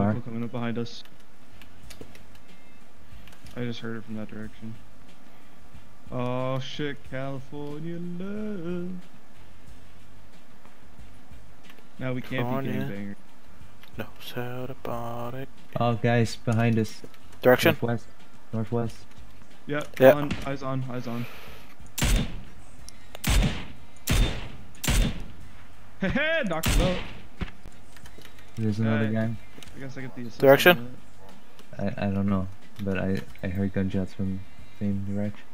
Car. Coming up behind us. I just heard it from that direction. Oh shit, California love. Now we can't be California. gangbangers. Knows how to body. Oh, guys, behind us. Direction? Northwest. Northwest. Yeah, Yeah. on, eyes on, eyes on. Hey, knocked him out. There's another Alright. guy. I guess I get the assist Direction? I, I don't know, but I, I heard gunshots from the same direction.